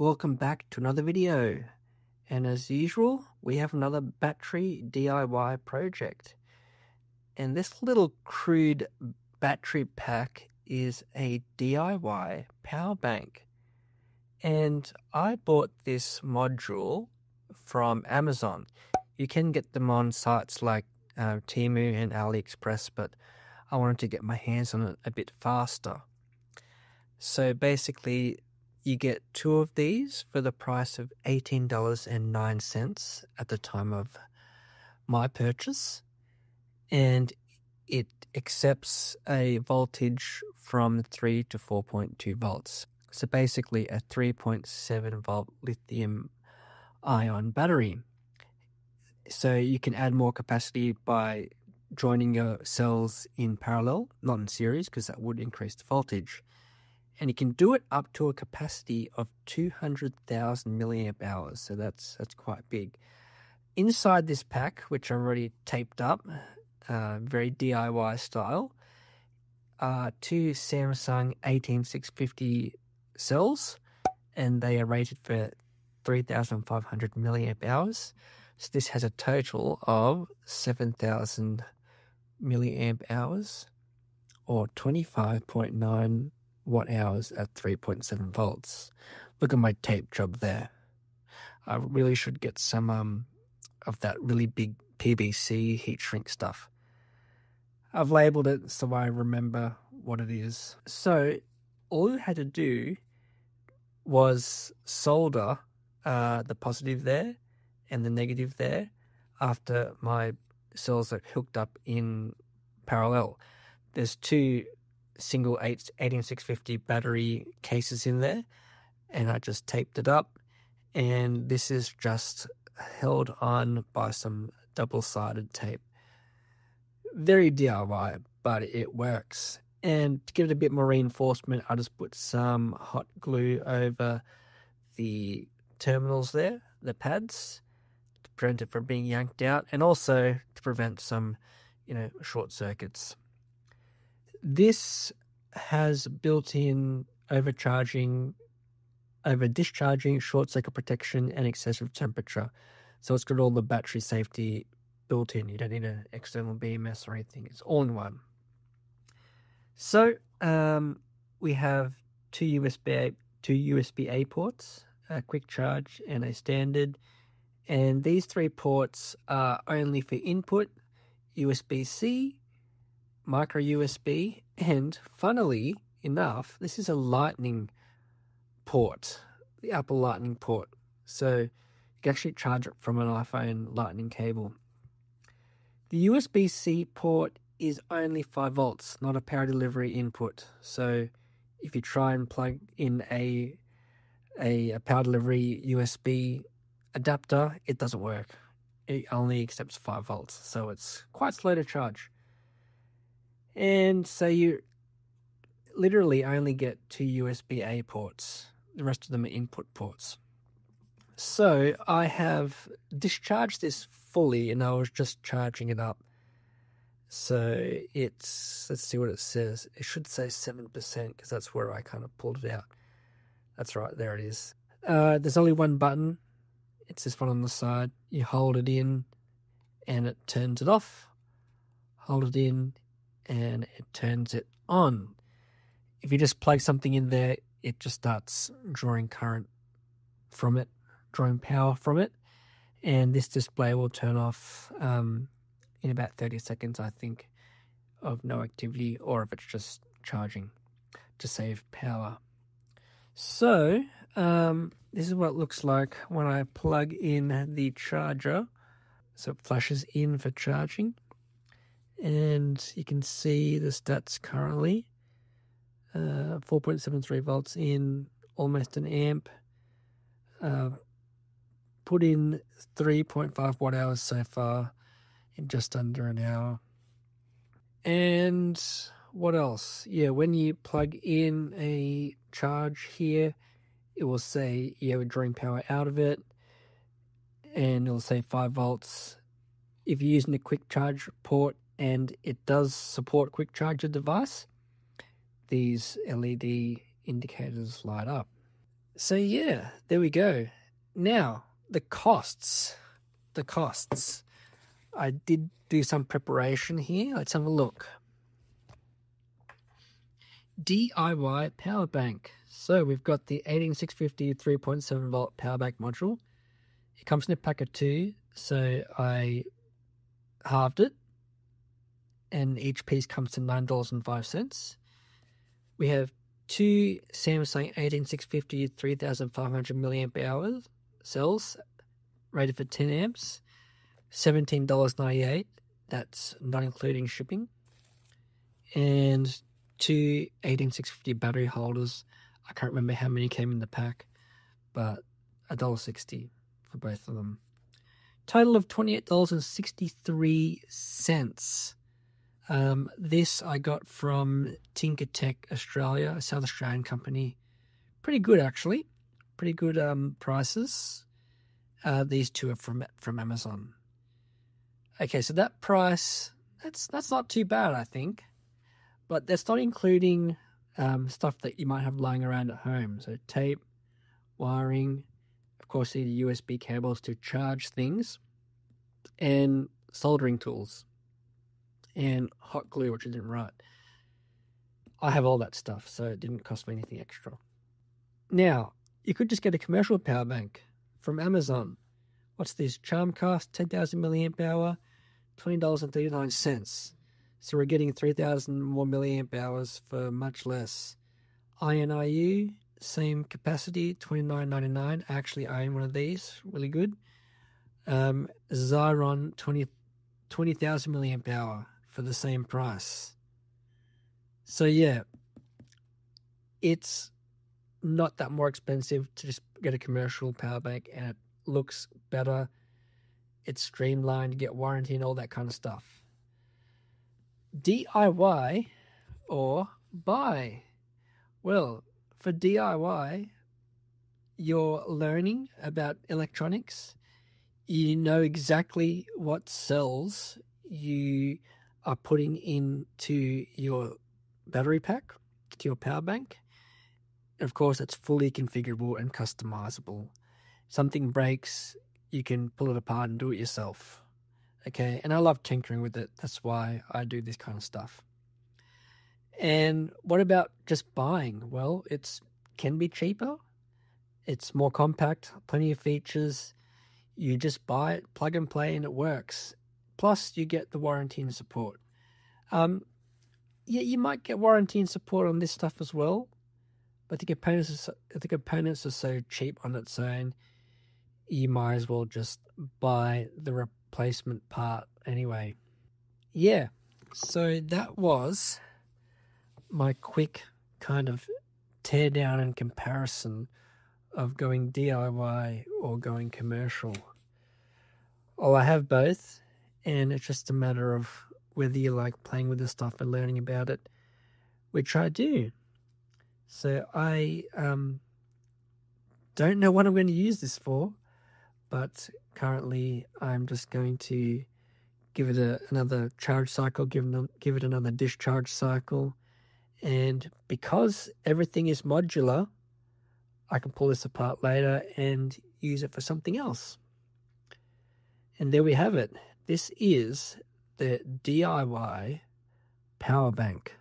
welcome back to another video. And as usual, we have another battery DIY project. And this little crude battery pack is a DIY power bank. And I bought this module from Amazon. You can get them on sites like uh, Temu and AliExpress, but I wanted to get my hands on it a bit faster. So basically, you get two of these for the price of $18.09 at the time of my purchase. And it accepts a voltage from 3 to 4.2 volts. So basically, a 3.7 volt lithium ion battery. So you can add more capacity by joining your cells in parallel, not in series, because that would increase the voltage and you can do it up to a capacity of 200,000 milliamp hours. So that's that's quite big. Inside this pack, which I've already taped up, uh, very DIY style, are two Samsung 18650 cells, and they are rated for 3,500 milliamp hours. So this has a total of 7,000 milliamp hours, or 25.9 watt hours at 3.7 volts. Look at my tape job there. I really should get some um, of that really big PVC heat shrink stuff. I've labeled it so I remember what it is. So all you had to do was solder uh, the positive there and the negative there after my cells are hooked up in parallel. There's two single 8, 18650 battery cases in there and I just taped it up and this is just held on by some double-sided tape. Very DIY, but it works. And to give it a bit more reinforcement, I just put some hot glue over the terminals there, the pads, to prevent it from being yanked out, and also to prevent some, you know, short circuits. This has built in overcharging, over discharging, short circuit protection, and excessive temperature. So it's got all the battery safety built in. You don't need an external BMS or anything. It's all in one. So um, we have two USB two USB A ports, a quick charge, and a standard. And these three ports are only for input, USB C, micro USB, and funnily enough, this is a lightning port, the Apple lightning port. So you can actually charge it from an iPhone lightning cable. The USB C port is only 5 volts, not a power delivery input. So if you try and plug in a a, a power delivery USB adapter, it doesn't work. It only accepts 5 volts, so it's quite slow to charge. And so you literally only get two USB A ports, the rest of them are input ports. So I have discharged this fully and I was just charging it up. So it's, let's see what it says. It should say 7% because that's where I kind of pulled it out. That's right, there it is. Uh, there's only one button. It's this one on the side. You hold it in and it turns it off. Hold it in and it turns it on. If you just plug something in there, it just starts drawing current from it, drawing power from it, and this display will turn off um, in about 30 seconds, I think, of no activity, or if it's just charging to save power. So, um, this is what it looks like when I plug in the charger. So it flashes in for charging and you can see the stats currently uh, 4.73 volts in almost an amp uh, put in 3.5 watt hours so far in just under an hour. And what else? Yeah when you plug in a charge here it will say you have a drawing power out of it and it'll say 5 volts. If you're using a quick charge port and it does support quick charger device, these LED indicators light up. So yeah, there we go. Now the costs. The costs. I did do some preparation here. Let's have a look. DIY power bank. So we've got the 18650 3.7 volt power bank module. It comes in a pack of two, so I halved it, and each piece comes to nine dollars and five cents. We have two Samsung 18650 3500 milliamp hours cells rated for 10 amps, $17.98. That's not including shipping. And two 18650 battery holders. I can't remember how many came in the pack, but $1.60 for both of them. Total of $28.63. Um, this I got from Tinker Tech Australia, a South Australian company. Pretty good, actually. Pretty good um, prices. Uh, these two are from from Amazon. Okay, so that price that's that's not too bad, I think, but that's not including um, stuff that you might have lying around at home. So tape, wiring, of course, the USB cables to charge things, and soldering tools and hot glue, which I didn't write. I have all that stuff, so it didn't cost me anything extra. Now, you could just get a commercial power bank from Amazon. What's this? Charmcast, 10,000 milliamp hour, $20.39. So we're getting 3,000 more milliamp hours for much less. INIU, same capacity, 29.99. Actually, I own one of these, really good. Um, Xiron, 20 20,000 milliamp hour, for the same price. So yeah, it's not that more expensive to just get a commercial power bank and it looks better. It's streamlined, get warranty and all that kind of stuff. DIY or buy? Well, for DIY, you're learning about electronics. You know exactly what cells you are putting into your battery pack, to your power bank. Of course, it's fully configurable and customizable. Something breaks, you can pull it apart and do it yourself. Okay, and I love tinkering with it. That's why I do this kind of stuff. And what about just buying? Well, it's can be cheaper. It's more compact, plenty of features. You just buy it, plug and play, and it works. Plus, you get the warranty and support. Um, yeah, you might get warranty and support on this stuff as well, but the components are the components are so cheap on its own, you might as well just buy the replacement part anyway. Yeah, so that was my quick kind of tear down and comparison of going DIY or going commercial. Oh, I have both, and it's just a matter of whether you like playing with the stuff and learning about it, which I do. So I um, don't know what I'm going to use this for, but currently I'm just going to give it a, another charge cycle, give give it another discharge cycle. And because everything is modular, I can pull this apart later and use it for something else. And there we have it. This is the DIY power bank.